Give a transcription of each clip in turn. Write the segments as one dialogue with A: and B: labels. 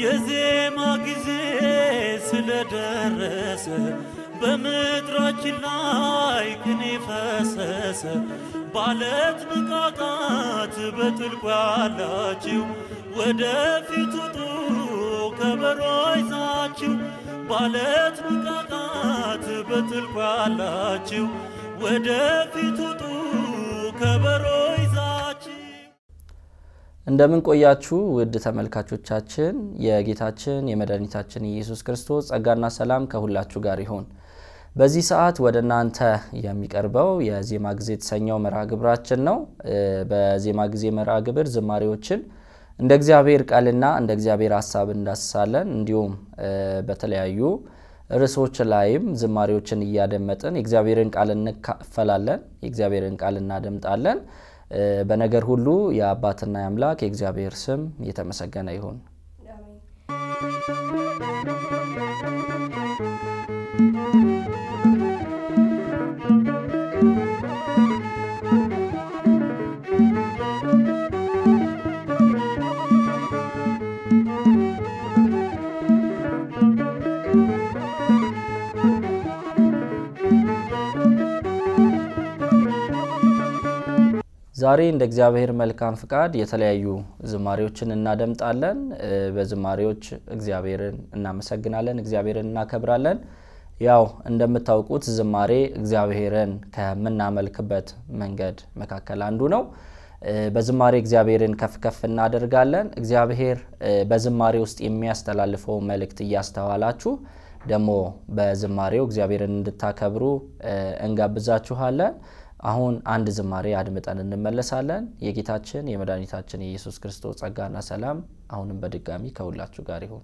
A: የዜማ ጊዜ ስለደረሰ በምድራችን ላይ ቅኔ ፈሰሰ። ባለት ንቃቃት በጥልቁ ያላችሁ ወደፊት ውጡ ከበሮ ይዛችሁ ባለት ንቃቃት በጥልቁ ያላችሁ ወደፊት ውጡ ከበሮ
B: እንደምን ቆያችሁ ውድ ተመልካቾቻችን። የጌታችን የመድኃኒታችን የኢየሱስ ክርስቶስ ጸጋና ሰላም ከሁላችሁ ጋር ይሁን። በዚህ ሰዓት ወደ እናንተ የሚቀርበው የዜማ ጊዜ የተሰኘው መርሃ ግብራችን ነው። በዜማ ጊዜ መርሃ ግብር ዝማሬዎችን እንደ እግዚአብሔር ቃልና እንደ እግዚአብሔር ሀሳብ እንዳስሳለን። እንዲሁም በተለያዩ ርዕሶች ላይም ዝማሬዎችን እያደመጥን የእግዚአብሔርን ቃል እንካፈላለን፣ የእግዚአብሔርን ቃል እናደምጣለን። በነገር ሁሉ የአባትና የአምላክ የእግዚአብሔር ስም የተመሰገነ ይሁን። ዛሬ እንደ እግዚአብሔር መልካም ፍቃድ የተለያዩ ዝማሬዎችን እናደምጣለን። በዝማሬዎች እግዚአብሔርን እናመሰግናለን፣ እግዚአብሔርን እናከብራለን። ያው እንደምታውቁት ዝማሬ እግዚአብሔርን ከምናመልክበት መንገድ መካከል አንዱ ነው። በዝማሬ እግዚአብሔርን ከፍ ከፍ እናደርጋለን። እግዚአብሔር በዝማሬ ውስጥ የሚያስተላልፈው መልእክት እያስተዋላችሁ ደግሞ በዝማሬው እግዚአብሔርን እንድታከብሩ እንጋብዛችኋለን። አሁን አንድ ዝማሬ አድምጠን እንመለሳለን። የጌታችን የመድኃኒታችን የኢየሱስ ክርስቶስ ጸጋና ሰላም አሁንም በድጋሚ ከሁላችሁ ጋር ይሁን።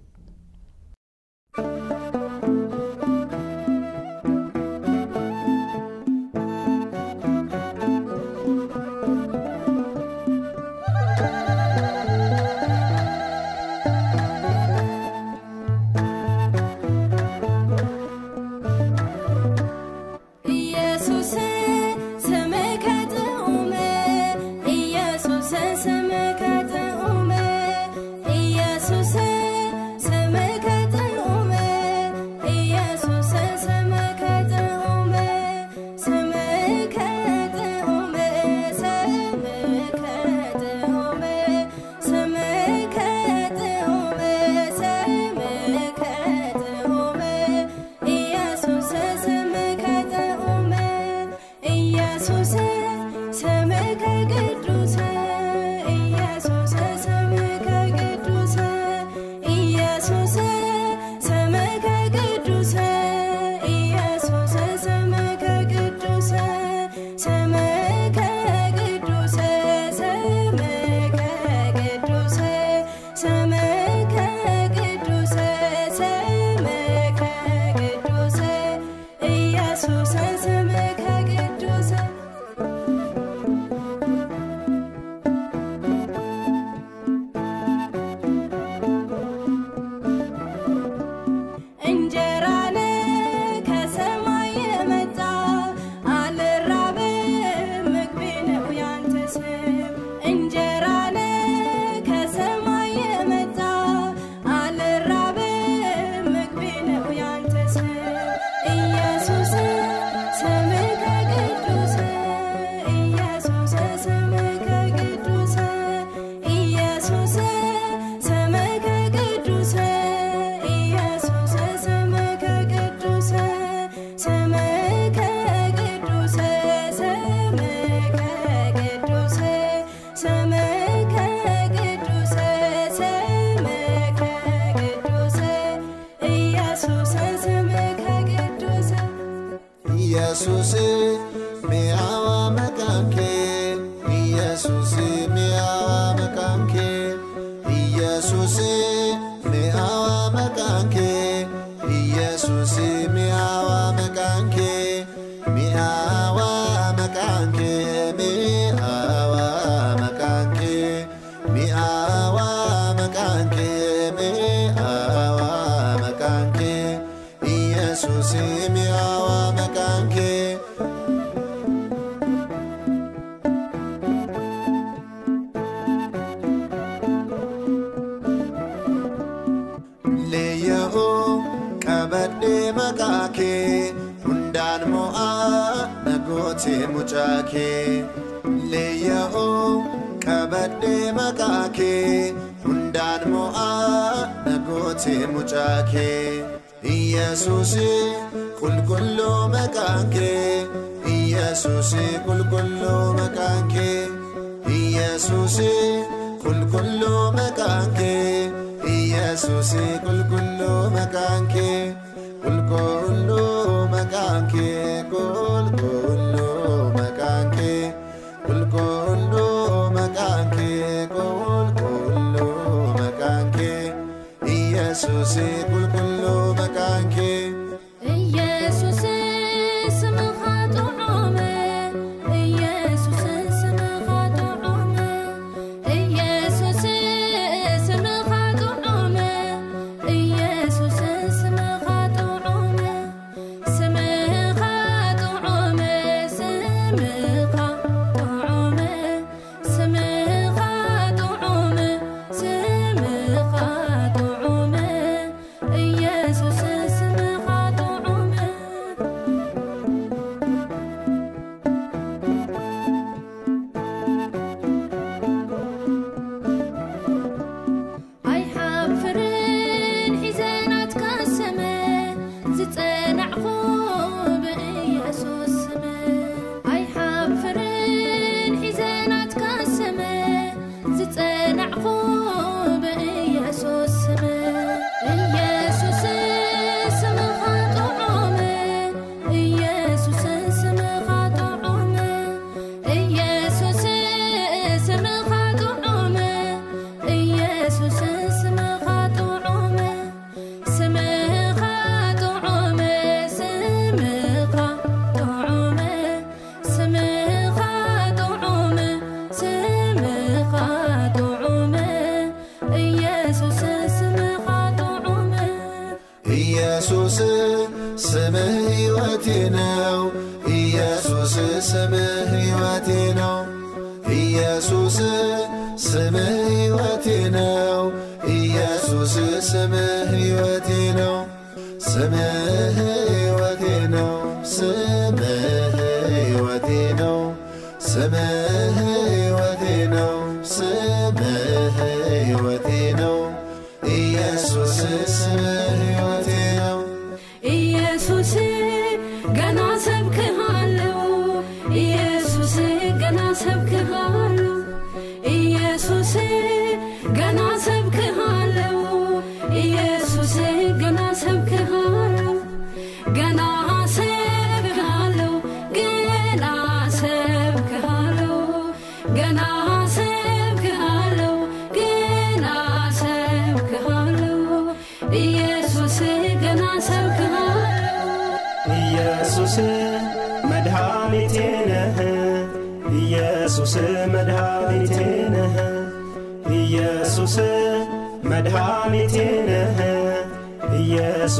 C: Jesus, see me, I'm a gang. maqaakee hundaan mo'aa nagootee mucaakee Iyyeesuus. سماهي ودينه سماهي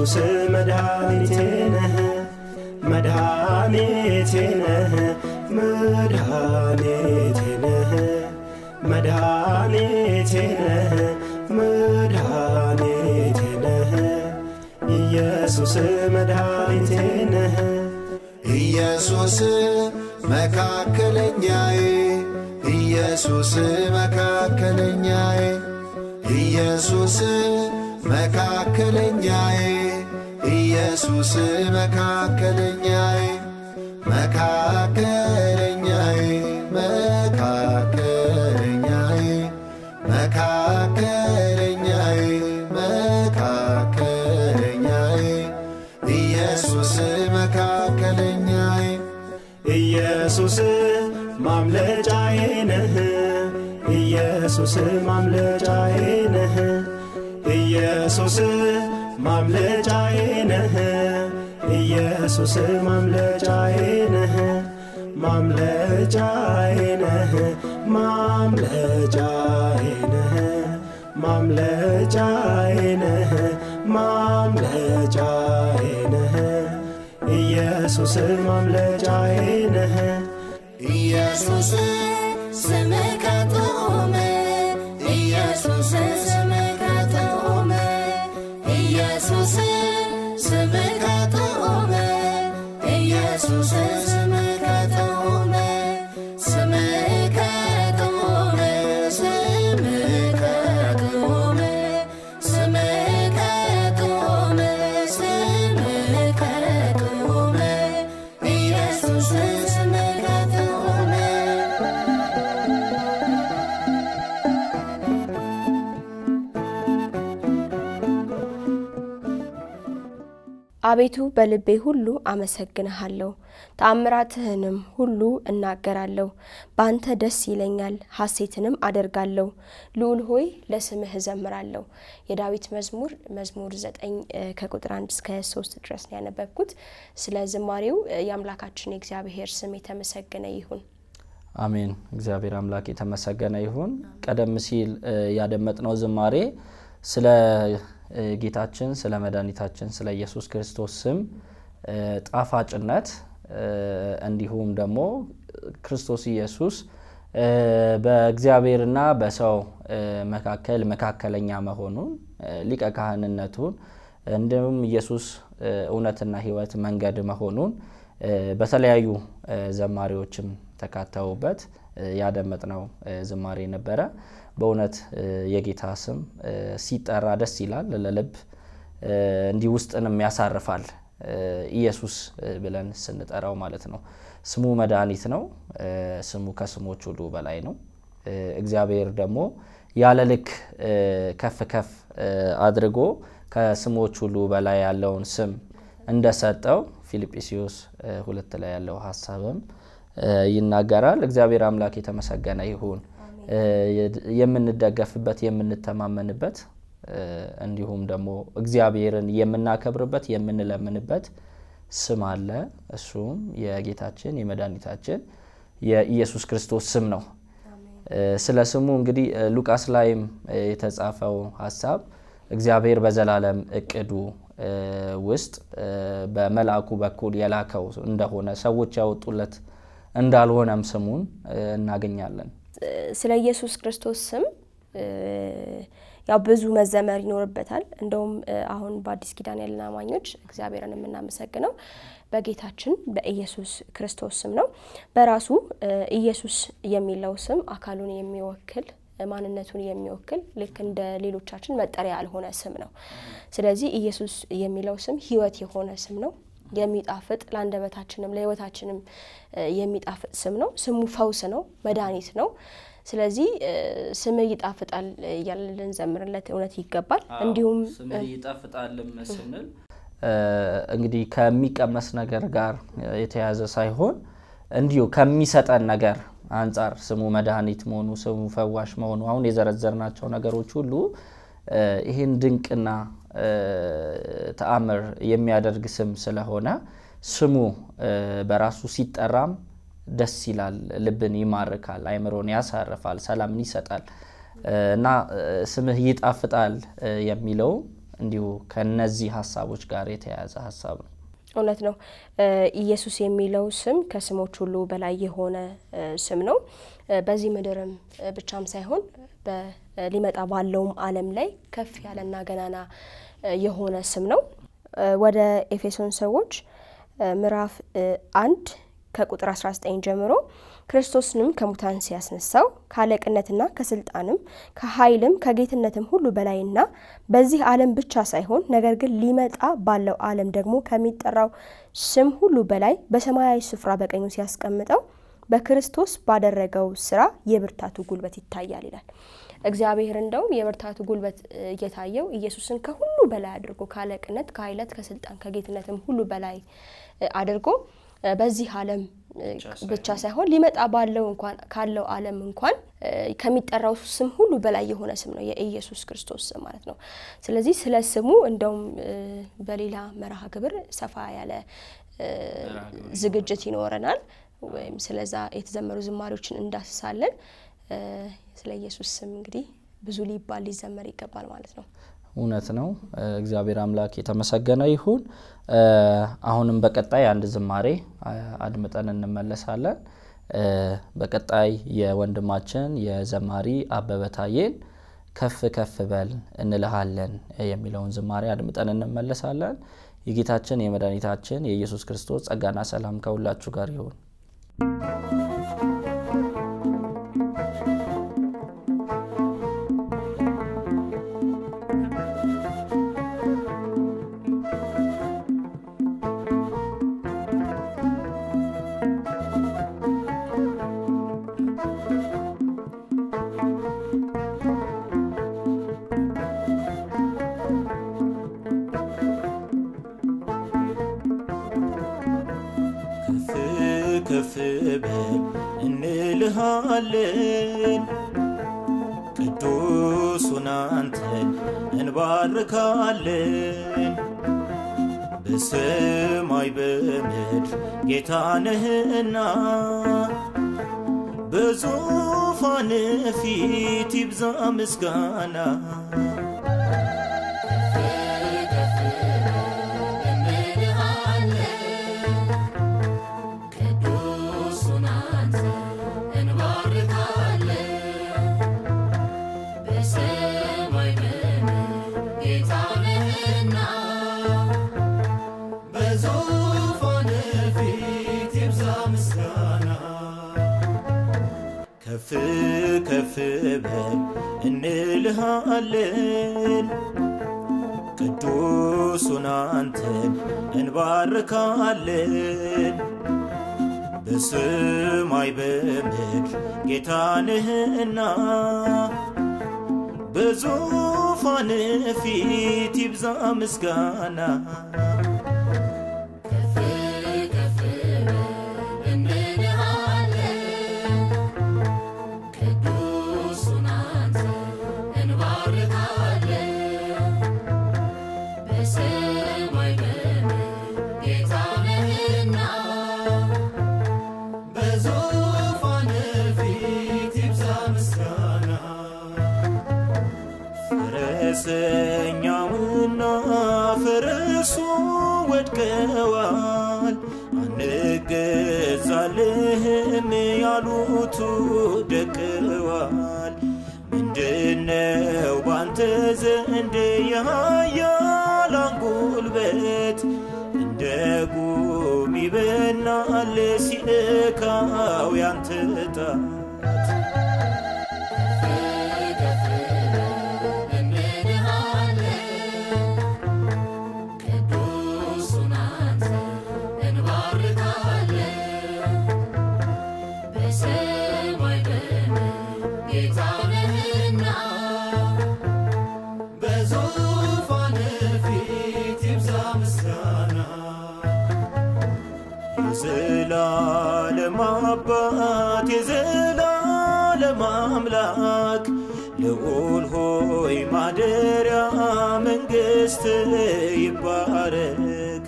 B: ኢየሱስ
D: መድኃኒቴ ነህ፣ መድኃኒቴ ነህ፣ መድኃኒቴ ነህ፣ መድኃኒቴ ነህ፣ መድኃኒቴ ነህ፣ ኢየሱስ መድኃኒቴ ነህ።
C: ኢየሱስ መካከለኛዬ ኢየሱስ መካከለኛዬ ኢየሱስ መካከለኛዬ ኢየሱስ መካከለኛዬ መካከለኛዬ መካከለኛዬ መካከለኛዬ መካከለኛዬ ኢየሱስ መካከለኛዬ
D: ኢየሱስ ማምለጫዬ ነህ ኢየሱስ ማምለጫዬ ነህ ኢየሱስ ከሱስ ማምለጫዬ ነህ ማምለጫዬ ነህ ማምለጫዬ ነህ ማምለጫዬ ነህ ማምለጫዬ ነህ ኢየሱስ ማምለጫዬ ነህ
C: ኢየሱስ
B: ስምከ
E: አቤቱ በልቤ ሁሉ አመሰግንሃለሁ፣ ተአምራትህንም ሁሉ እናገራለሁ። በአንተ ደስ ይለኛል፣ ሐሴትንም አደርጋለሁ። ልዑል ሆይ ለስምህ እዘምራለሁ። የዳዊት መዝሙር መዝሙር ዘጠኝ ከቁጥር አንድ እስከ ሶስት ድረስ ነው ያነበብኩት። ስለ ዝማሬው የአምላካችን የእግዚአብሔር ስም የተመሰገነ ይሁን።
F: አሜን። እግዚአብሔር አምላክ የተመሰገነ ይሁን። ቀደም ሲል ያደመጥነው ዝማሬ ስለ ጌታችን ስለ መድኃኒታችን ስለ ኢየሱስ ክርስቶስ ስም ጣፋጭነት እንዲሁም ደግሞ ክርስቶስ ኢየሱስ በእግዚአብሔርና በሰው መካከል መካከለኛ መሆኑን ሊቀ ካህንነቱን እንዲሁም ኢየሱስ እውነትና ሕይወት መንገድ መሆኑን በተለያዩ ዘማሪዎችም ተካተውበት ያደመጥነው ዝማሬ ነበረ። በእውነት የጌታ ስም ሲጠራ ደስ ይላል፣ ለልብ እንዲህ ውስጥንም ያሳርፋል። ኢየሱስ ብለን ስንጠራው ማለት ነው። ስሙ መድኃኒት ነው። ስሙ ከስሞች ሁሉ በላይ ነው። እግዚአብሔር ደግሞ ያለ ልክ ከፍ ከፍ አድርጎ ከስሞች ሁሉ በላይ ያለውን ስም እንደሰጠው ፊልጵስዩስ ሁለት ላይ ያለው ሀሳብም ይናገራል። እግዚአብሔር አምላክ የተመሰገነ ይሁን። የምንደገፍበት የምንተማመንበት እንዲሁም ደግሞ እግዚአብሔርን የምናከብርበት የምንለምንበት ስም አለ። እሱም የጌታችን የመድኃኒታችን የኢየሱስ ክርስቶስ ስም ነው። ስለ ስሙ እንግዲህ ሉቃስ ላይም የተጻፈው ሀሳብ እግዚአብሔር በዘላለም እቅዱ ውስጥ በመልአኩ በኩል የላከው እንደሆነ ሰዎች ያወጡለት እንዳልሆነም ስሙን እናገኛለን።
E: ስለ ኢየሱስ ክርስቶስ ስም ያው ብዙ መዘመር ይኖርበታል። እንደውም አሁን በአዲስ ኪዳን ያለን አማኞች እግዚአብሔርን የምናመሰግነው በጌታችን በኢየሱስ ክርስቶስ ስም ነው። በራሱ ኢየሱስ የሚለው ስም አካሉን የሚወክል ማንነቱን የሚወክል ልክ እንደ ሌሎቻችን መጠሪያ ያልሆነ ስም ነው። ስለዚህ ኢየሱስ የሚለው ስም ሕይወት የሆነ ስም ነው። የሚጣፍጥ ለአንደበታችንም ለሕይወታችንም እ የሚጣፍጥ ስም ነው። ስሙ ፈውስ ነው፣ መድኃኒት ነው። ስለዚህ ስምህ ይጣፍጣል እያለ ልንዘምርለት እውነት ይገባል። እንዲሁም
F: ስምህ ይጣፍጣልም ስንል እንግዲህ ከሚቀመስ ነገር ጋር የተያዘ ሳይሆን እንዲሁ ከሚሰጠን ነገር አንጻር ስሙ መድኃኒት መሆኑ ስሙ ፈዋሽ መሆኑ አሁን የዘረዘርናቸው ነገሮች ሁሉ ይህን ድንቅና ተአምር የሚያደርግ ስም ስለሆነ ስሙ በራሱ ሲጠራም ደስ ይላል፣ ልብን ይማርካል፣ አይምሮን ያሳርፋል፣ ሰላምን ይሰጣል እና ስምህ ይጣፍጣል የሚለው እንዲሁ ከነዚህ ሀሳቦች ጋር የተያያዘ ሀሳብ ነው።
E: እውነት ነው። ኢየሱስ የሚለው ስም ከስሞች ሁሉ በላይ የሆነ ስም ነው። በዚህ ምድርም ብቻም ሳይሆን ሊመጣ ባለውም ዓለም ላይ ከፍ ያለና ገናና የሆነ ስም ነው። ወደ ኤፌሶን ሰዎች ምዕራፍ አንድ ከቁጥር 19 ጀምሮ ክርስቶስንም ከሙታን ሲያስነሳው ከአለቅነትና ከስልጣንም ከኃይልም ከጌትነትም ሁሉ በላይና በዚህ ዓለም ብቻ ሳይሆን ነገር ግን ሊመጣ ባለው ዓለም ደግሞ ከሚጠራው ስም ሁሉ በላይ በሰማያዊ ስፍራ በቀኙ ሲያስቀምጠው በክርስቶስ ባደረገው ስራ የብርታቱ ጉልበት ይታያል ይላል። እግዚአብሔር እንደውም የብርታቱ ጉልበት እየታየው ኢየሱስን ከሁሉ በላይ አድርጎ ከአለቅነት፣ ከኃይለት፣ ከስልጣን ከጌትነትም ሁሉ በላይ አድርጎ በዚህ ዓለም ብቻ ሳይሆን ሊመጣ ባለው እንኳን ካለው ዓለም እንኳን ከሚጠራው ስም ሁሉ በላይ የሆነ ስም ነው የኢየሱስ ክርስቶስ ስም ማለት ነው። ስለዚህ ስለ ስሙ እንደውም በሌላ መርሃ ግብር ሰፋ ያለ ዝግጅት ይኖረናል ወይም ስለዛ የተዘመሩ ዝማሬዎችን እንዳስሳለን። ስለ ኢየሱስ ስም እንግዲህ ብዙ ሊባል ሊዘመር ይገባል ማለት ነው።
F: እውነት ነው። እግዚአብሔር አምላክ የተመሰገነ ይሁን። አሁንም በቀጣይ አንድ ዝማሬ አድምጠን እንመለሳለን። በቀጣይ የወንድማችን የዘማሪ አበበ ታዬን ከፍ ከፍ በል እንልሃለን የሚለውን ዝማሬ አድምጠን እንመለሳለን። የጌታችን የመድኃኒታችን የኢየሱስ ክርስቶስ ጸጋና ሰላም ከሁላችሁ ጋር ይሁን።
G: ጌታ ነህና በዙፋን ፊት ይብዛ ምስጋና በል እንልሃለን። ቅዱሱን አንተን እንባርካለን። በሰማይ በምድር ጌታ ነህና በዙፋን ፊት ይብዛ ምስጋና ፈረሰኛውና ፈረሱ ወድቀዋል፣ አንገዛልህም ያሉቱ ደቅዋል። ምንድነው ባንተ ዘንድ የኃያላን ጉልበት? እንደ ጉም ይበናል ሲነካው ያንተ ልዑል ሆይ ማደሪያ መንግሥት ይባረክ።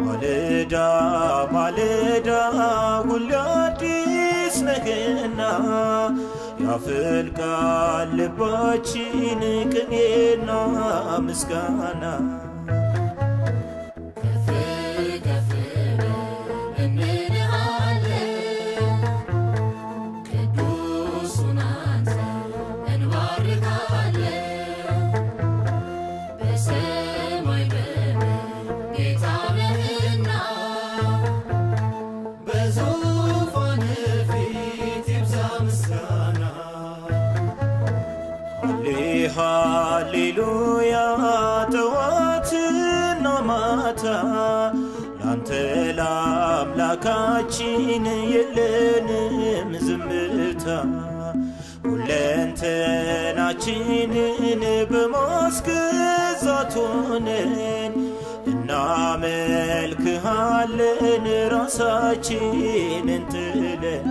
G: ማለዳ ማለዳ ሁሌ አዲስ ነህና ያፈልቃል ልባችን ቅኔና ምስጋና ለአምላካችን የለንም ዝምታ። ሁለንተናችንን በማስገዛት ሆነን እናመልክሃለን ራሳችንን ጥለን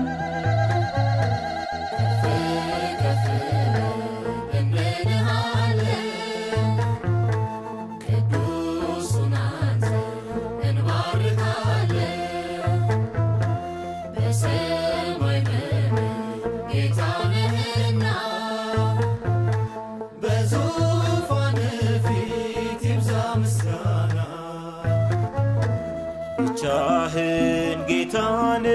G: ጌታን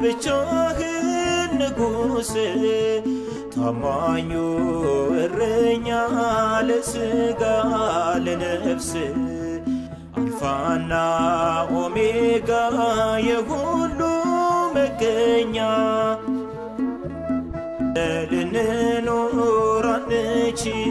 G: ብቻህን ንጉሥ ታማኙ እረኛ ለስጋ ለነፍስ አልፋና ኦሜጋ የሁሉ መገኛ። ልንኖር አንችልም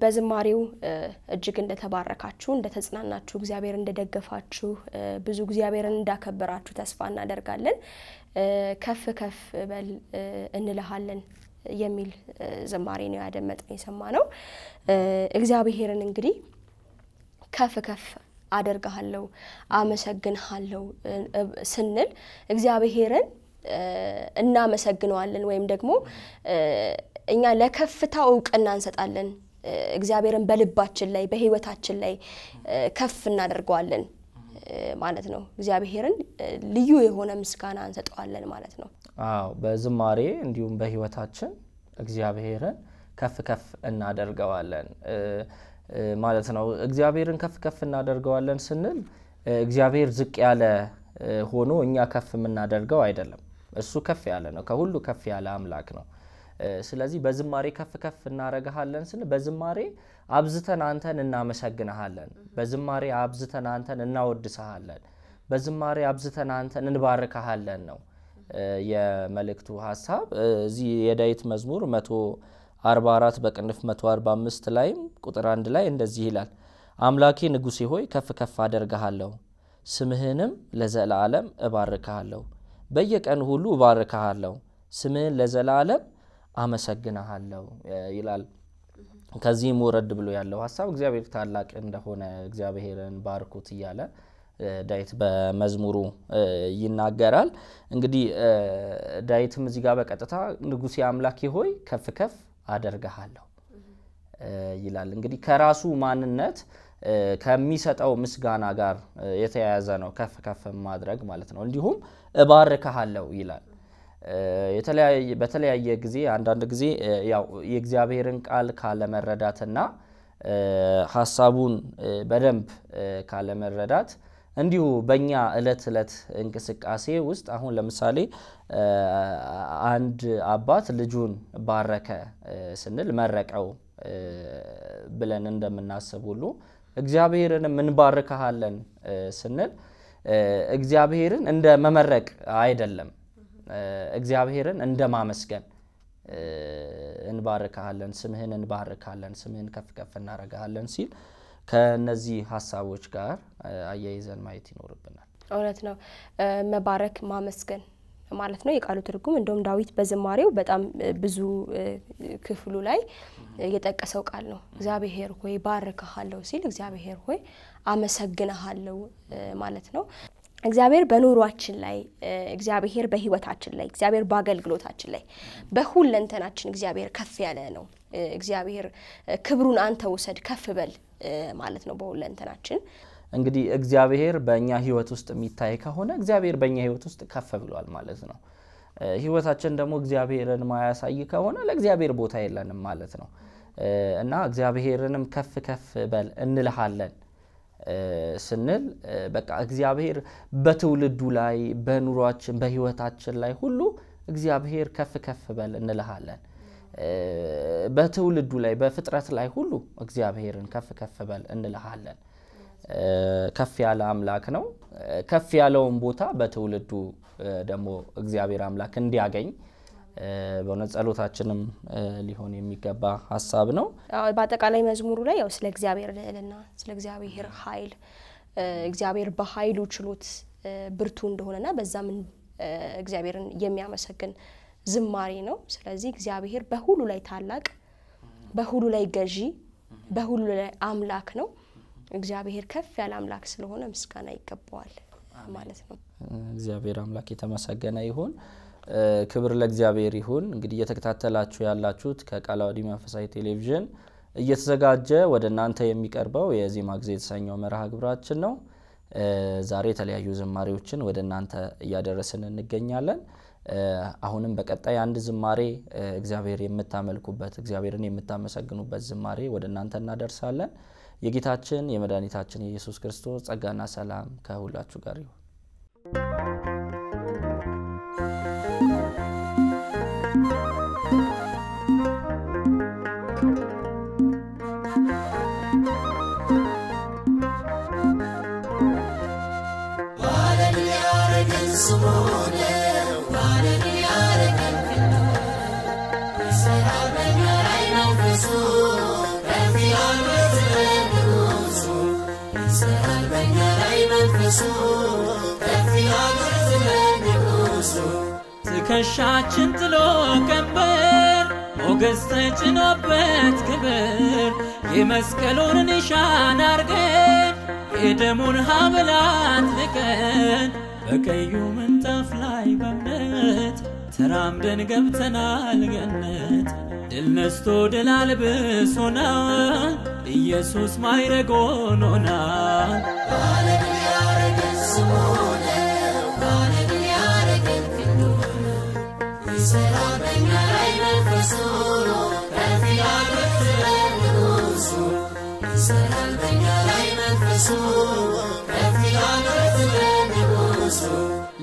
E: በዝማሬው እጅግ እንደተባረካችሁ እንደተጽናናችሁ እግዚአብሔር እንደደገፋችሁ ብዙ እግዚአብሔርን እንዳከበራችሁ ተስፋ እናደርጋለን። ከፍ ከፍ በል እንልሃለን የሚል ዝማሬ ነው ያደመጥነው የሰማ ነው። እግዚአብሔርን እንግዲህ ከፍ ከፍ አደርግሃለሁ አመሰግንሃለሁ ስንል እግዚአብሔርን እናመሰግነዋለን ወይም ደግሞ እኛ ለከፍታው እውቅና እንሰጣለን። እግዚአብሔርን በልባችን ላይ በሕይወታችን ላይ ከፍ እናደርገዋለን ማለት ነው። እግዚአብሔርን ልዩ የሆነ ምስጋና እንሰጠዋለን ማለት ነው።
F: አዎ በዝማሬ እንዲሁም በህይወታችን እግዚአብሔርን ከፍ ከፍ እናደርገዋለን ማለት ነው። እግዚአብሔርን ከፍ ከፍ እናደርገዋለን ስንል እግዚአብሔር ዝቅ ያለ ሆኖ እኛ ከፍ የምናደርገው አይደለም። እሱ ከፍ ያለ ነው፣ ከሁሉ ከፍ ያለ አምላክ ነው። ስለዚህ በዝማሬ ከፍ ከፍ እናረግሃለን ስንል በዝማሬ አብዝተን አንተን እናመሰግንሃለን። በዝማሬ አብዝተን አንተን እናወድሰሃለን። በዝማሬ አብዝተን አንተን እንባርክሃለን ነው የመልእክቱ ሀሳብ። እዚህ የዳዊት መዝሙር 144 በቅንፍ 145 ላይም ቁጥር አንድ ላይ እንደዚህ ይላል፣ አምላኬ ንጉሴ ሆይ ከፍ ከፍ አደርግሃለሁ፣ ስምህንም ለዘላለም እባርክሃለሁ። በየቀኑ ሁሉ እባርክሃለሁ፣ ስምህን ለዘላለም አመሰግንሃለሁ ይላል። ከዚህም ወረድ ብሎ ያለው ሀሳብ እግዚአብሔር ታላቅ እንደሆነ እግዚአብሔርን ባርኩት እያለ ዳዊት በመዝሙሩ ይናገራል። እንግዲህ ዳዊትም እዚህ ጋር በቀጥታ ንጉሴ አምላኬ ሆይ ከፍ ከፍ አደርግሃለሁ ይላል። እንግዲህ ከራሱ ማንነት ከሚሰጠው ምስጋና ጋር የተያያዘ ነው ከፍ ከፍ ማድረግ ማለት ነው። እንዲሁም እባርክሃለሁ ይላል። በተለያየ ጊዜ አንዳንድ ጊዜ ያው የእግዚአብሔርን ቃል ካለመረዳትና ሀሳቡን በደንብ ካለመረዳት እንዲሁ በእኛ እለት እለት እንቅስቃሴ ውስጥ አሁን ለምሳሌ አንድ አባት ልጁን ባረከ ስንል መረቀው ብለን እንደምናስብ ሁሉ እግዚአብሔርንም እንባርክሃለን እ፣ ስንል እግዚአብሔርን እንደ መመረቅ አይደለም እግዚአብሔርን እንደ ማመስገን እ፣ እንባርክሃለን፣ ስምህን እንባርካለን፣ ስምህን ከፍ ከፍ እናረግሃለን ሲል ከነዚህ ሀሳቦች ጋር አያይዘን ማየት ይኖርብናል።
E: እውነት ነው። መባረክ ማመስገን ማለት ነው የቃሉ ትርጉም። እንደውም ዳዊት በዝማሬው በጣም ብዙ ክፍሉ ላይ የጠቀሰው ቃል ነው። እግዚአብሔር ሆይ ባርክሃለሁ ሲል እግዚአብሔር ሆይ አመሰግንሃለሁ ማለት ነው። እግዚአብሔር በኑሯችን ላይ እግዚአብሔር በሕይወታችን ላይ እግዚአብሔር በአገልግሎታችን ላይ በሁለንተናችን እግዚአብሔር ከፍ ያለ ነው። እግዚአብሔር ክብሩን አንተ ውሰድ ከፍ በል ማለት ነው በሁለንተናችን
F: እንግዲህ እግዚአብሔር በእኛ ህይወት ውስጥ የሚታይ ከሆነ እግዚአብሔር በእኛ ህይወት ውስጥ ከፍ ብሏል ማለት ነው። ህይወታችን ደግሞ እግዚአብሔርን ማያሳይ ከሆነ ለእግዚአብሔር ቦታ የለንም ማለት ነው እና እግዚአብሔርንም ከፍ ከፍ በል እንልሃለን ስንል በቃ እግዚአብሔር በትውልዱ ላይ በኑሯችን በህይወታችን ላይ ሁሉ እግዚአብሔር ከፍ ከፍ በል እንልሃለን። በትውልዱ ላይ በፍጥረት ላይ ሁሉ እግዚአብሔርን ከፍ ከፍ በል እንልሃለን። ከፍ ያለ አምላክ ነው። ከፍ ያለውን ቦታ በትውልዱ ደግሞ እግዚአብሔር አምላክ እንዲያገኝ በእውነት ጸሎታችንም ሊሆን የሚገባ ሀሳብ ነው።
E: በአጠቃላይ መዝሙሩ ላይ ያው ስለ እግዚአብሔር ልዕልና፣ ስለ እግዚአብሔር ኃይል እግዚአብሔር በኃይሉ ችሎት ብርቱ እንደሆነና በዛም እግዚአብሔርን የሚያመሰግን ዝማሬ ነው። ስለዚህ እግዚአብሔር በሁሉ ላይ ታላቅ፣ በሁሉ ላይ ገዢ፣ በሁሉ ላይ አምላክ ነው። እግዚአብሔር ከፍ ያለ አምላክ ስለሆነ ምስጋና ይገባዋል ማለት ነው።
F: እግዚአብሔር አምላክ የተመሰገነ ይሁን። ክብር ለእግዚአብሔር ይሁን። እንግዲህ እየተከታተላችሁ ያላችሁት ከቃለ ዓዋዲ መንፈሳዊ ቴሌቪዥን እየተዘጋጀ ወደ እናንተ የሚቀርበው የዜማ ጊዜ የተሰኘው መርሃ ግብራችን ነው። ዛሬ የተለያዩ ዝማሬዎችን ወደ እናንተ እያደረስን እንገኛለን። አሁንም በቀጣይ አንድ ዝማሬ እግዚአብሔር የምታመልኩበት እግዚአብሔርን የምታመሰግኑበት ዝማሬ ወደ እናንተ እናደርሳለን። የጌታችን የመድኃኒታችን የኢየሱስ ክርስቶስ ጸጋና ሰላም ከሁላችሁ ጋር ይሁን።
H: ላይ መንፈሱ ከፍ ያለ ንጉሱ
A: ትከሻችን ጥሎ ቀንበር ሞገስ ተጭኖበት ክብር። የመስቀሉን ኒሻን አርገን የደሙን ሀብላት ልቀን በቀዩ ምንጣፍ ላይ በእምነት ተራምደን ገብተናል ገነት። ድል ነስቶ ድል አልብሶናል ኢየሱስ ማይረግ ሆኖናል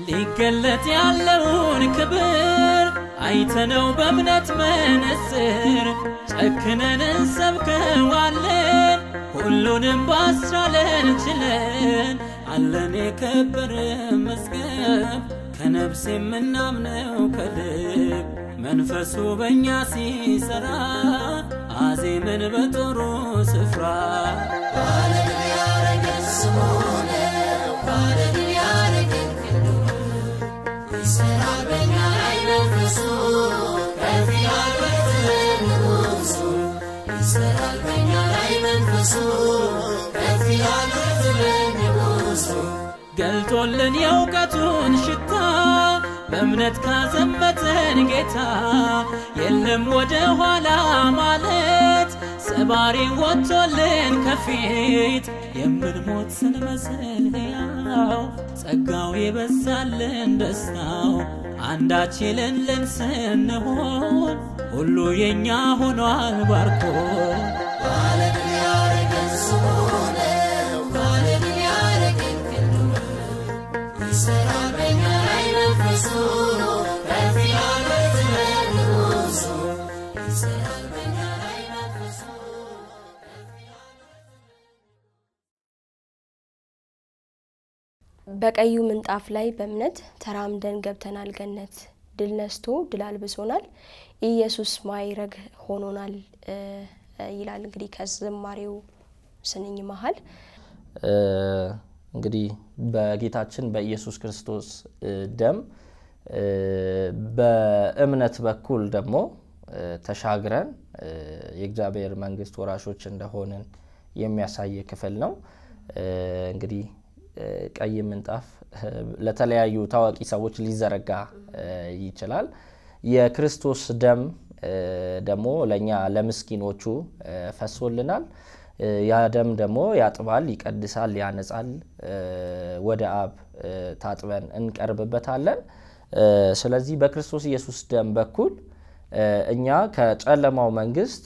A: ሊገለጥ ያለውን ክብር አይተነው በእምነት መነጽር ጨክነን እንሰብከዋለን። ሁሉንም ባስቻለን ችለን አለን የከበረ መዝገብ ከነፍስ የምናምነው ከልብ መንፈሱ በእኛ ሲሰራ አዜምን በጦሩ ስፍራ
H: ባለን ያረገን ስሙ ነው ባለን ያረገን ክንዱ በኛ ላይ መንፈሱ ያለ ንጉሱ ይሰራል በኛ ላይ መንፈሱ ንጉሱ
A: ገልጦልን የእውቀቱን ሽታ በእምነት ካዘመተን ጌታ የለም ወደ ኋላ ማለት ሰባሪ ወጥቶልን ከፊት የምንሞት ስንመስል ሕያው ጸጋው የበዛልን ደስታው አንዳች የሌለን ስንሆን ሁሉ የእኛ ሆኗል ባርኮ።
H: ስሙ
E: በቀዩ ምንጣፍ ላይ በእምነት ተራምደን ገብተናል ገነት። ድል ነስቶ ድል አልብሶናል። ኢየሱስ ማይረግ ሆኖናል ይላል እንግዲህ ከዝማሬው ስንኝ መሀል
F: እንግዲህ በጌታችን በኢየሱስ ክርስቶስ ደም በእምነት በኩል ደግሞ ተሻግረን የእግዚአብሔር መንግስት ወራሾች እንደሆንን የሚያሳይ ክፍል ነው። እንግዲህ ቀይ ምንጣፍ ለተለያዩ ታዋቂ ሰዎች ሊዘረጋ ይችላል። የክርስቶስ ደም ደግሞ ለእኛ ለምስኪኖቹ ፈሶልናል። ያ ደም ደግሞ ያጥባል፣ ይቀድሳል፣ ያነጻል። ወደ አብ ታጥበን እንቀርብበታለን። ስለዚህ በክርስቶስ ኢየሱስ ደም በኩል እኛ ከጨለማው መንግስት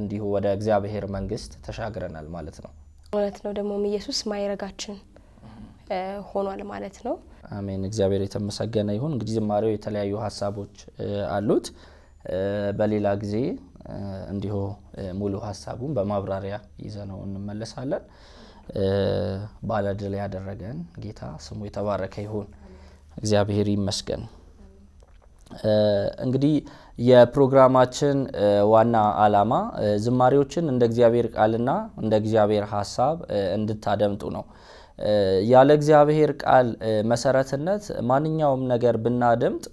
F: እንዲሁ ወደ እግዚአብሔር መንግስት ተሻግረናል ማለት ነው።
E: እውነት ነው። ደግሞም ኢየሱስ ማይረጋችን ሆኗል ማለት ነው።
F: አሜን። እግዚአብሔር የተመሰገነ ይሁን። እንግዲህ ዝማሬው የተለያዩ ሀሳቦች አሉት። በሌላ ጊዜ እንዲሁ ሙሉ ሀሳቡን በማብራሪያ ይዘነው እንመለሳለን። ባለድል ያደረገን ጌታ ስሙ የተባረከ ይሁን። እግዚአብሔር ይመስገን። እንግዲህ የፕሮግራማችን ዋና ዓላማ ዝማሬዎችን እንደ እግዚአብሔር ቃልና እንደ እግዚአብሔር ሀሳብ እንድታደምጡ ነው። ያለ እግዚአብሔር ቃል መሰረትነት ማንኛውም ነገር ብናደምጥ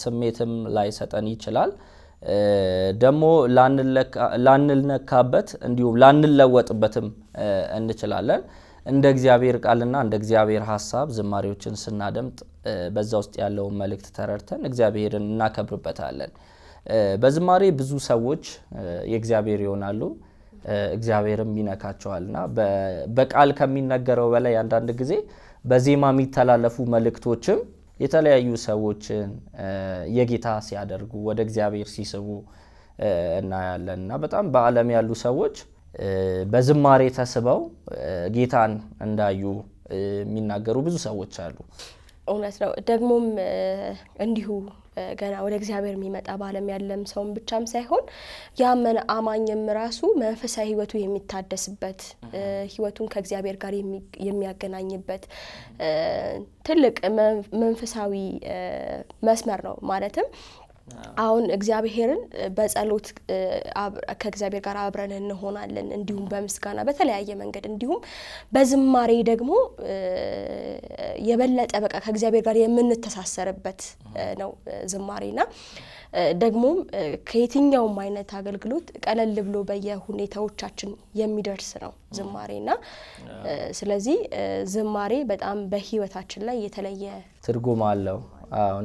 F: ስሜትም ላይሰጠን ይችላል። ደግሞ ላንነካበት እንዲሁም ላንለወጥበትም እንችላለን። እንደ እግዚአብሔር ቃልና እንደ እግዚአብሔር ሀሳብ ዝማሬዎችን ስናደምጥ በዛ ውስጥ ያለውን መልእክት ተረድተን እግዚአብሔርን እናከብርበታለን። በዝማሬ ብዙ ሰዎች የእግዚአብሔር ይሆናሉ፣ እግዚአብሔርም እና በቃል ከሚነገረው በላይ አንዳንድ ጊዜ በዜማ የሚተላለፉ መልእክቶችም የተለያዩ ሰዎችን የጌታ ሲያደርጉ ወደ እግዚአብሔር ሲስቡ እናያለን እና በጣም በዓለም ያሉ ሰዎች በዝማሬ ተስበው ጌታን እንዳዩ የሚናገሩ ብዙ ሰዎች አሉ።
E: እውነት ነው። ደግሞም እንዲሁ ገና ወደ እግዚአብሔር የሚመጣ በዓለም ያለም ሰውን ብቻም ሳይሆን ያመነ አማኝም ራሱ መንፈሳዊ ሕይወቱ የሚታደስበት እ፣ ሕይወቱን ከእግዚአብሔር ጋር የሚ- የሚያገናኝበት ትልቅ መን- መንፈሳዊ መስመር ነው ማለትም አሁን እግዚአብሔርን በጸሎት ከእግዚአብሔር ጋር አብረን እንሆናለን። እንዲሁም በምስጋና በተለያየ መንገድ እንዲሁም በዝማሬ ደግሞ የበለጠ በቃ ከእግዚአብሔር ጋር የምንተሳሰርበት ነው ዝማሬና ደግሞም ከየትኛውም አይነት አገልግሎት ቀለል ብሎ በየሁኔታዎቻችን የሚደርስ ነው ዝማሬና ስለዚህ ዝማሬ በጣም በህይወታችን ላይ የተለየ
F: ትርጉም አለው።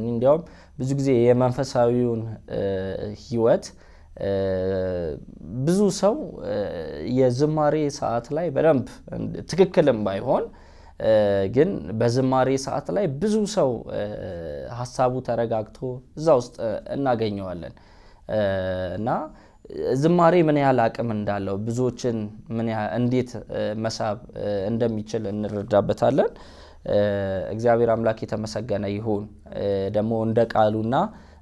F: እንዲያውም ብዙ ጊዜ የመንፈሳዊውን ህይወት ብዙ ሰው የዝማሬ ሰዓት ላይ በደንብ ትክክልም ባይሆን ግን በዝማሬ ሰዓት ላይ ብዙ ሰው ሀሳቡ ተረጋግቶ እዛ ውስጥ እናገኘዋለን እና ዝማሬ ምን ያህል አቅም እንዳለው ብዙዎችን ምን እንዴት መሳብ እንደሚችል እንረዳበታለን። እግዚአብሔር አምላክ የተመሰገነ ይሁን። ደግሞ እንደ ቃሉና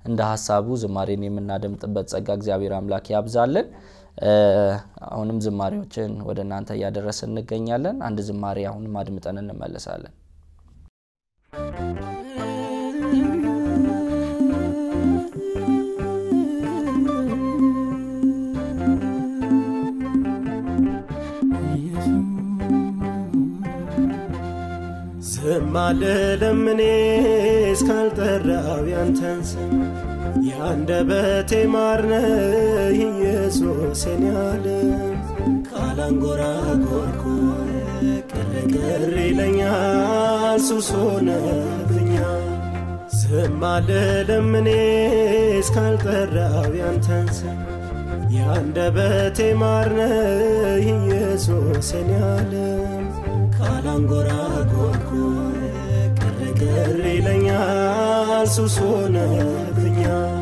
F: እንደ ሀሳቡ ዝማሬን የምናደምጥበት ጸጋ እግዚአብሔር አምላክ ያብዛልን። አሁንም ዝማሬዎችን ወደ እናንተ እያደረስን እንገኛለን። አንድ ዝማሬ አሁንም አድምጠን እንመለሳለን።
D: ዝም አልልም እኔ እስካልጠራው ያንተን ስም የአንደበቴ ማር ነህ ኢየሱስ የኔ ዓለም ካላንጎራጎርኩ ቅርቅር ይለኛል ሱስ ዝም አልልም እስካልጠራው ያንተን ስም የአንደበቴ ማር ነህ ኢየሱስ የኔ ካላንጎራጎርኩ ሆነብኛል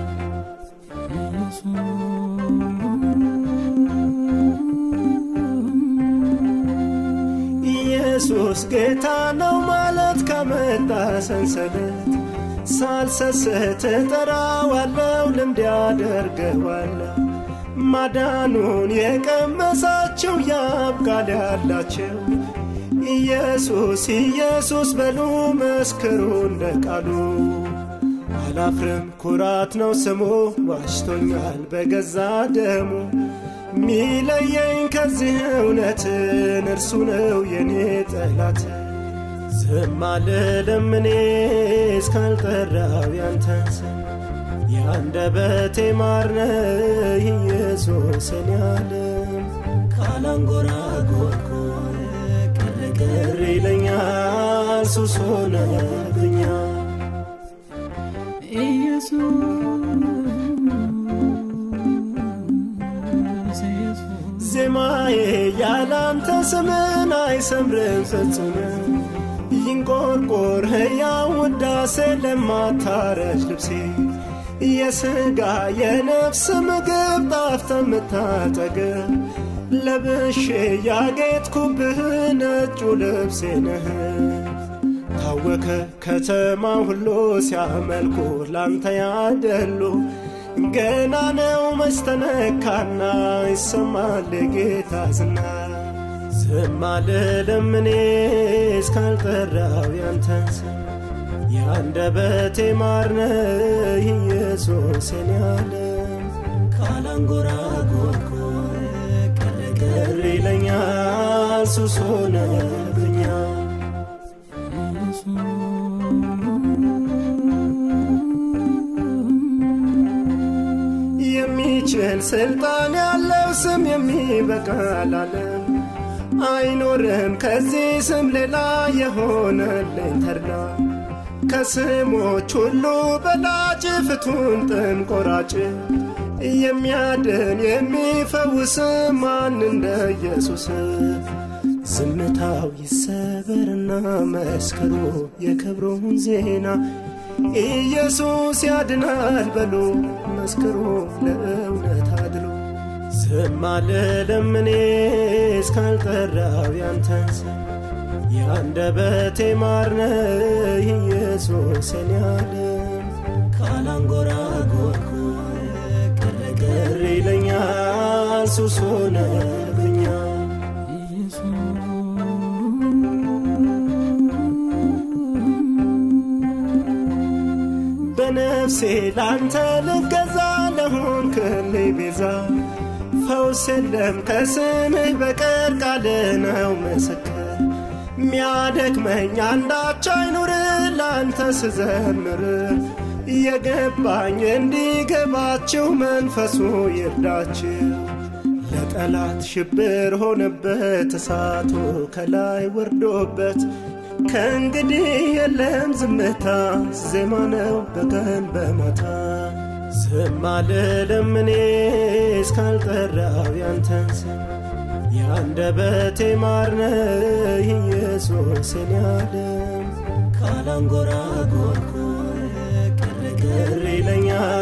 D: ኢየሱስ ጌታ ነው ማለት ካመጣ ሰንሰለት። ሳልሰስት እጠራዋለው ልምድ ያደርገዋለሁ ማዳኑን የቀመሳቸው ያብቃል ያላቸው ኢየሱስ ኢየሱስ በሉ መስክሩ እንደ ቃሉ። አላፍርም ኩራት ነው ስሙ ዋሽቶኛል በገዛ ደሙ። ሚለየኝ ከዚህ እውነትን እርሱ ነው የኔ ጠላት። ዝም አልልም እኔ እስካልጠራው ያንተን ስም። የአንደበቴ ማር ነህ ኢየሱስ የኔ ዓለም ካላንጎራጎርኩ ቅርቅር ይለኛል ሱስ ሆነብኛል ዜማዬ ያላንተ ስምን አይሰምርም ፍጹም። ይንቆርቆር ሕያው ውዳሴ ለማታረጅ ልብሴ። የሥጋ የነፍስ ምግብ ጣፍተ ምታጠግብ ለብሼ ያጌጥኩብህ ነጩ ልብሴ ነህ። ታወከ ከተማ ሁሉ ሲያመልኩ ላንተ ያደሉ። ገና ነው መስተነካና ይሰማል የጌታ ዝና። ዝም አልልም እኔ እስካልጠራው ያንተን ስም የአንደበቴ ማር ነህ ኢየሱስ ዓለም። ካላንጎራጎርኩ ቅርቅር ይለኛል ሱስ ሆነብኛል። የሚችል ስልጣን ያለው ስም የሚበቃል ዓለም አይኖርም። ከዚህ ስም ሌላ የሆነልኝ ተድላ ከስሞች ሁሉ በላጭ ፍቱን ጥም ቆራጭ የሚያድን የሚፈውስ ማን እንደ ኢየሱስ? ዝምታው ይሰበርና መስክሩ የክብሩን ዜና ኢየሱስ ያድናል በሉ መስክሩ ለእውነት አድሎ ዝም አልልም እኔ እስካልጠራው ያንተን ስም የአንደበቴ ማር ነህ ኢየሱስ የኔ ዓለም ካላንጎራጎርኩ ቅርቅር ይለኛል ሱስ ሆነብኛል በነፍሴ ላንተ ልገዛ ለሆንክልኝ ቤዛ። ፈውስ የለም ከስምህ በቀር ቃል ነው ምስክር ሚያደክመኝ አንዳች አይኑር ላንተ ስዘምር የገባኝ እንዲገባችሁ መንፈሱ ይርዳችሁ። ለጠላት ሽብር ሆነበት እሳቱ ከላይ ወርዶበት። ከእንግዲህ የለም ዝምታ ዜማ ነው በቀን በማታ። ዝም አልልም እኔ እስካልጠራው ያንተን ስም የአንደበቴ ማር ነህ ኢየሱስ የኔ ዓለም ካላንጎራጎርኩ ቅርቅር ይለኛል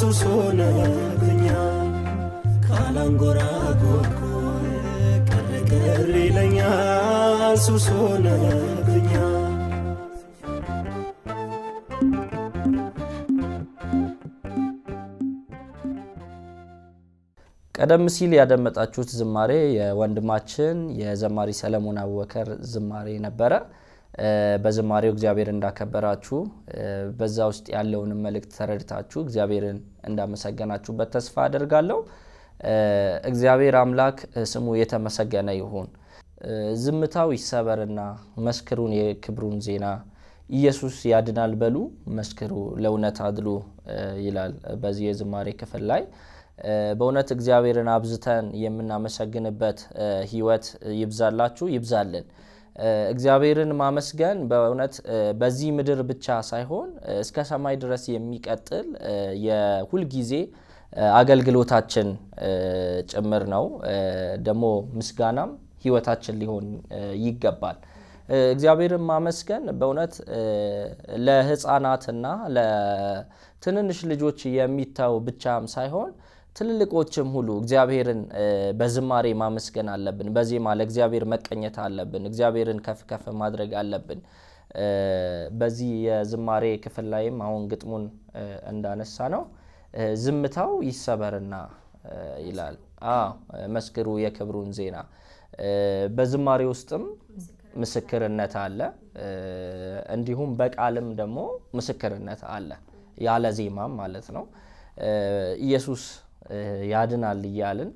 D: ሱስ ሆነብኛል ካላንጎራጎርኩ ቅርቅር ይለኛል ሱስ ሆነብኛል
F: ቀደም ሲል ያደመጣችሁት ዝማሬ የወንድማችን የዘማሪ ሰለሞን አቡበከር ዝማሬ ነበረ። በዝማሬው እግዚአብሔር እንዳከበራችሁ በዛ ውስጥ ያለውን መልእክት ተረድታችሁ እግዚአብሔርን እንዳመሰገናችሁበት ተስፋ አደርጋለሁ። እግዚአብሔር አምላክ ስሙ የተመሰገነ ይሁን። ዝምታው ይሰበርና መስክሩን የክብሩን ዜና ኢየሱስ ያድናል በሉ መስክሩ ለእውነት አድሉ ይላል በዚህ የዝማሬ ክፍል ላይ በእውነት እግዚአብሔርን አብዝተን የምናመሰግንበት ህይወት ይብዛላችሁ ይብዛልን። እግዚአብሔርን ማመስገን በእውነት በዚህ ምድር ብቻ ሳይሆን እስከ ሰማይ ድረስ የሚቀጥል የሁልጊዜ አገልግሎታችን ጭምር ነው። ደግሞ ምስጋናም ህይወታችን ሊሆን ይገባል። እግዚአብሔርን ማመስገን በእውነት ለህፃናትና ለትንንሽ ልጆች የሚተው ብቻም ሳይሆን ትልልቆችም ሁሉ እግዚአብሔርን በዝማሬ ማመስገን አለብን። በዜማ ለእግዚአብሔር መቀኘት አለብን። እግዚአብሔርን ከፍ ከፍ ማድረግ አለብን። በዚህ የዝማሬ ክፍል ላይም አሁን ግጥሙን እንዳነሳ ነው ዝምታው ይሰበርና ይላል። መስክሩ የክብሩን ዜና። በዝማሬ ውስጥም ምስክርነት አለ፣ እንዲሁም በቃልም ደግሞ ምስክርነት አለ፣ ያለ ዜማም ማለት ነው። ኢየሱስ ያድናል እያልን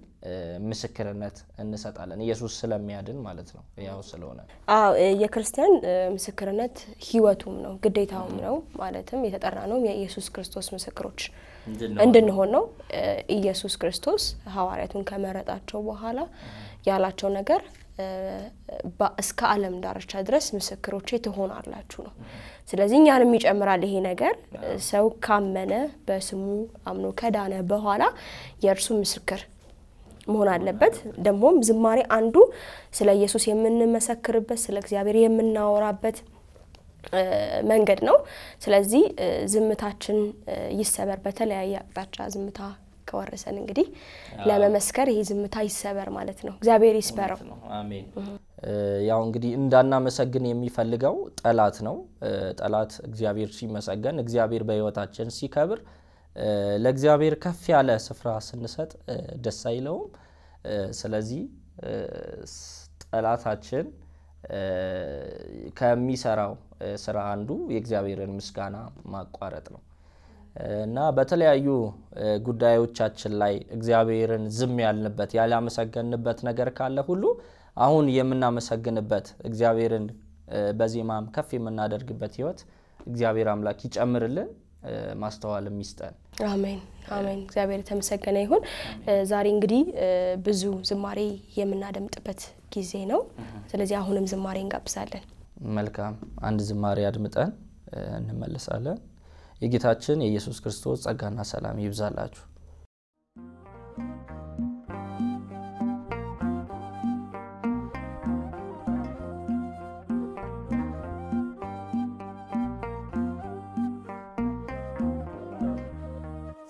F: ምስክርነት እንሰጣለን። ኢየሱስ ስለሚያድን ማለት ነው። ያው ስለሆነ
E: አዎ የክርስቲያን ምስክርነት ህይወቱም ነው ግዴታውም ነው። ማለትም የተጠራ ነው የኢየሱስ ክርስቶስ ምስክሮች እንድንሆን ነው። ኢየሱስ ክርስቶስ ሐዋርያቱን ከመረጣቸው በኋላ ያላቸው ነገር እስከ ዓለም ዳርቻ ድረስ ምስክሮቼ ትሆናላችሁ ነው። ስለዚህ እኛንም ይጨምራል ይሄ ነገር። ሰው ካመነ በስሙ አምኖ ከዳነ በኋላ የእርሱ ምስክር መሆን አለበት። ደግሞም ዝማሬ አንዱ ስለ ኢየሱስ የምንመሰክርበት ስለ እግዚአብሔር የምናወራበት መንገድ ነው። ስለዚህ ዝምታችን ይሰበር። በተለያየ አቅጣጫ ዝምታ ከወረሰን እንግዲህ ለመመስከር ይሄ ዝምታ ይሰበር ማለት ነው። እግዚአብሔር ይስበረው።
F: አሜን። ያው እንግዲህ እንዳናመሰግን የሚፈልገው ጠላት ነው። ጠላት እግዚአብሔር ሲመሰገን፣ እግዚአብሔር በሕይወታችን ሲከብር፣ ለእግዚአብሔር ከፍ ያለ ስፍራ ስንሰጥ ደስ አይለውም። ስለዚህ ጠላታችን ከሚሰራው ስራ አንዱ የእግዚአብሔርን ምስጋና ማቋረጥ ነው እና በተለያዩ ጉዳዮቻችን ላይ እግዚአብሔርን ዝም ያልንበት ያላመሰገንበት ነገር ካለ ሁሉ አሁን የምናመሰግንበት እግዚአብሔርን በዜማም ከፍ የምናደርግበት ህይወት እግዚአብሔር አምላክ ይጨምርልን፣ ማስተዋልም ይስጠን።
E: አሜን አሜን። እግዚአብሔር የተመሰገነ ይሁን። ዛሬ እንግዲህ ብዙ ዝማሬ የምናደምጥበት ጊዜ ነው። ስለዚህ አሁንም ዝማሬ እንጋብዛለን።
F: መልካም አንድ ዝማሬ አድምጠን እንመለሳለን። የጌታችን የኢየሱስ ክርስቶስ ጸጋና ሰላም ይብዛላችሁ።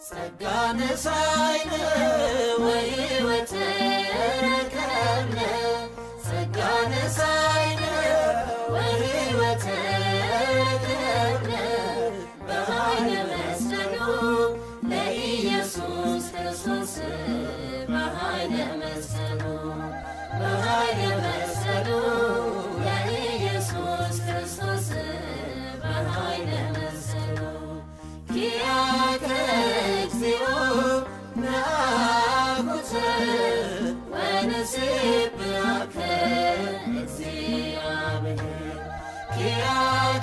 H: ጸጋን ሳይነ ወሕይወት ረከብነ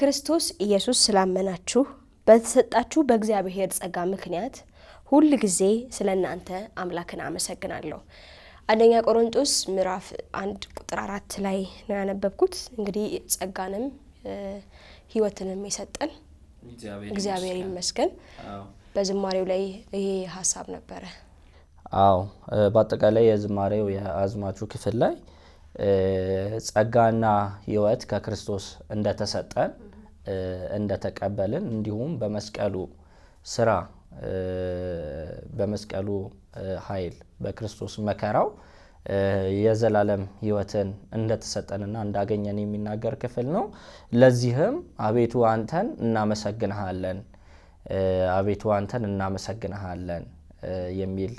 E: በክርስቶስ ኢየሱስ ስላመናችሁ በተሰጣችሁ በእግዚአብሔር ጸጋ ምክንያት ሁል ጊዜ ስለ እናንተ አምላክን አመሰግናለሁ። አንደኛ ቆሮንጦስ ምዕራፍ አንድ ቁጥር አራት ላይ ነው ያነበብኩት። እንግዲህ ጸጋንም እ፣ ሕይወትንም የሰጠን እግዚአብሔር ይመስገን። በዝማሬው ላይ ይሄ ሀሳብ ነበረ።
F: አዎ በአጠቃላይ የዝማሬው የአዝማቹ ክፍል ላይ ጸጋና ሕይወት ከክርስቶስ እንደተሰጠን እንደተቀበልን እንዲሁም በመስቀሉ ስራ በመስቀሉ ኃይል በክርስቶስ መከራው የዘላለም ሕይወትን እንደተሰጠንና እንዳገኘን የሚናገር ክፍል ነው። ለዚህም አቤቱ አንተን እናመሰግንሃለን አቤቱ አንተን እናመሰግንሃለን የሚል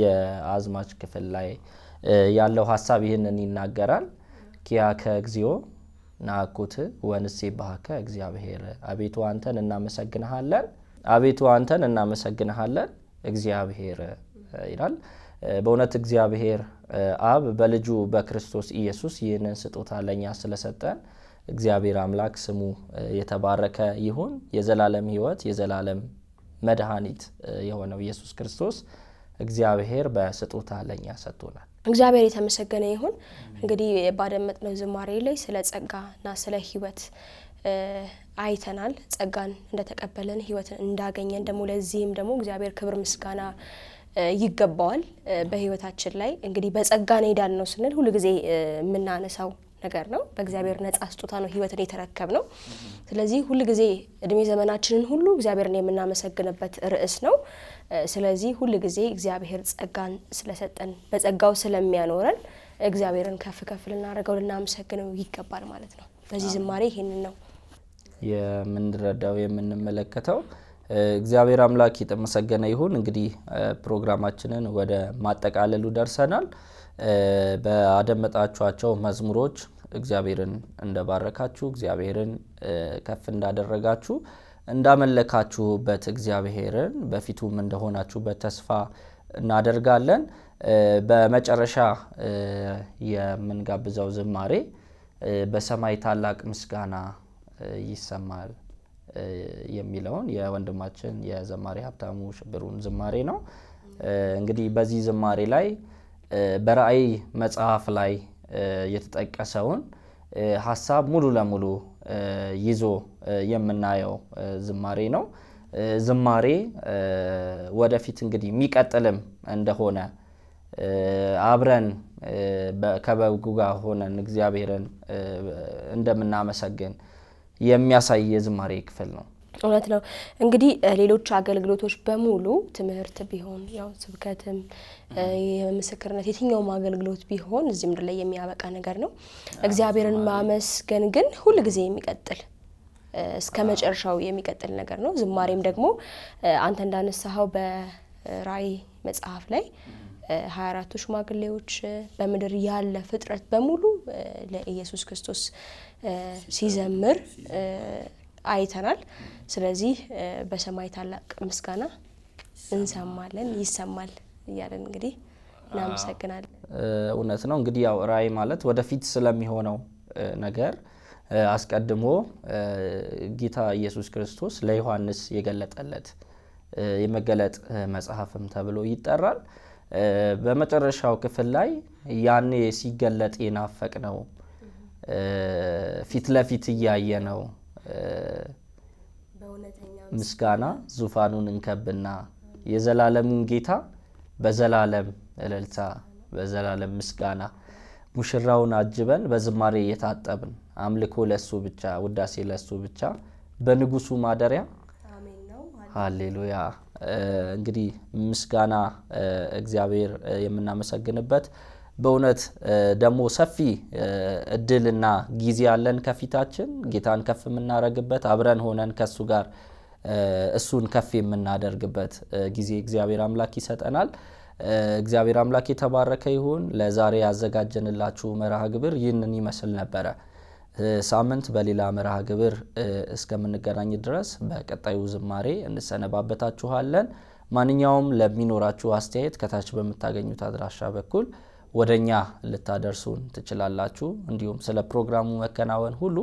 F: የአዝማች ክፍል ላይ ያለው ሀሳብ ይህንን ይናገራል። ኪያከ እግዚኦ ናኩት ወንሴ ባሃከ እግዚአብሔር አቤቱ አንተን እናመሰግንሃለን አቤቱ አንተን እናመሰግንሃለን እግዚአብሔር ይላል። በእውነት እግዚአብሔር አብ በልጁ በክርስቶስ ኢየሱስ ይህንን ስጦታ ለእኛ ስለሰጠን እግዚአብሔር አምላክ ስሙ የተባረከ ይሁን። የዘላለም ሕይወት የዘላለም መድኃኒት የሆነው ኢየሱስ ክርስቶስ እግዚአብሔር በስጦታ ለእኛ ሰጥቶናል።
E: እግዚአብሔር የተመሰገነ ይሁን። እንግዲህ ባደመጥነው ዝማሬ ላይ ስለ ጸጋና ስለ ሕይወት እ አይተናል። ጸጋን እንደተቀበለን ሕይወትን እንዳገኘን ደግሞ ለዚህም ደግሞ እግዚአብሔር ክብር ምስጋና ይገባዋል። እ በሕይወታችን ላይ እንግዲህ በጸጋ እንሄዳለን ነው ስንል ሁሉ ጊዜ እ የምናነሳው ነገር ነው። በእግዚአብሔር ነጻ ስጦታ ነው ሕይወትን የተረከብ ነው። ስለዚህ ሁል ጊዜ እድሜ ዘመናችንን ሁሉ እግዚአብሔርን የምናመሰግንበት ርዕስ ነው። ስለዚህ ሁል ጊዜ እግዚአብሔር ጸጋን ስለሰጠን በጸጋው ስለሚያኖረን እግዚአብሔርን ከፍ ከፍ ልናደርገው ልናመሰግነው ይገባል ማለት ነው። በዚህ ዝማሬ ይሄንን ነው
F: የምንረዳው የምንመለከተው። እግዚአብሔር አምላክ የተመሰገነ ይሁን። እንግዲህ ፕሮግራማችንን ወደ ማጠቃለሉ ደርሰናል። በአደመጣችኋቸው መዝሙሮች እግዚአብሔርን እንደባረካችሁ፣ እግዚአብሔርን ከፍ እንዳደረጋችሁ፣ እንዳመለካችሁበት እግዚአብሔርን በፊቱም እንደሆናችሁበት ተስፋ እናደርጋለን። በመጨረሻ የምንጋብዘው ዝማሬ በሰማይ ታላቅ ምስጋና ይሰማል የሚለውን የወንድማችን የዘማሪ ሀብታሙ ሽብሩን ዝማሬ ነው። እንግዲህ በዚህ ዝማሬ ላይ በራእይ መጽሐፍ ላይ የተጠቀሰውን ሀሳብ ሙሉ ለሙሉ ይዞ የምናየው ዝማሬ ነው። ዝማሬ ወደፊት እንግዲህ የሚቀጥልም እንደሆነ አብረን ከበጉ ጋር ሆነን እግዚአብሔርን እንደምናመሰግን የሚያሳይ የዝማሬ ክፍል ነው።
E: እውነት ነው። እንግዲህ ሌሎች አገልግሎቶች በሙሉ ትምህርት ቢሆን ያው ስብከትም የምስክርነት የትኛውም አገልግሎት ቢሆን እዚህ ምድር ላይ የሚያበቃ ነገር ነው። እግዚአብሔርን ማመስገን ግን ሁል ጊዜ የሚቀጥል እስከ መጨረሻው የሚቀጥል ነገር ነው። ዝማሬም ደግሞ አንተ እንዳነሳኸው በራእይ መጽሐፍ ላይ ሀያ አራቱ ሽማግሌዎች በምድር ያለ ፍጥረት በሙሉ ለኢየሱስ ክርስቶስ ሲዘምር አይተናል። ስለዚህ በሰማይ ታላቅ ምስጋና እንሰማለን፣ ይሰማል እያለን እንግዲህ እናመሰግናለን።
F: እውነት ነው። እንግዲህ ያው ራእይ ማለት ወደፊት ስለሚሆነው ነገር አስቀድሞ ጌታ ኢየሱስ ክርስቶስ ለዮሐንስ የገለጠለት የመገለጥ መጽሐፍም ተብሎ ይጠራል። በመጨረሻው ክፍል ላይ ያኔ ሲገለጥ የናፈቅ ነው ፊት ለፊት እያየ ነው ምስጋና ዙፋኑን እንከብና የዘላለሙን ጌታ በዘላለም እልልታ በዘላለም ምስጋና ሙሽራውን አጅበን በዝማሬ የታጠብን አምልኮ ለሱ ብቻ ውዳሴ ለሱ ብቻ በንጉሱ ማደሪያ ሃሌሉያ። እ እንግዲህ ምስጋና እግዚአብሔር የምናመሰግንበት በእውነት ደግሞ ሰፊ እድልና ጊዜ ያለን ከፊታችን ጌታን ከፍ የምናደርግበት አብረን ሆነን ከእሱ ጋር እሱን ከፍ የምናደርግበት ጊዜ እግዚአብሔር አምላክ ይሰጠናል። እግዚአብሔር አምላክ የተባረከ ይሁን። ለዛሬ ያዘጋጀንላችሁ መርሃ ግብር ይህንን ይመስል ነበረ። ሳምንት በሌላ መርሃ ግብር እስከምንገናኝ ድረስ በቀጣዩ ዝማሬ እንሰነባበታችኋለን። ማንኛውም ለሚኖራችሁ አስተያየት ከታች በምታገኙት አድራሻ በኩል ወደ እኛ ልታደርሱን ትችላላችሁ። እንዲሁም ስለ ፕሮግራሙ መከናወን ሁሉ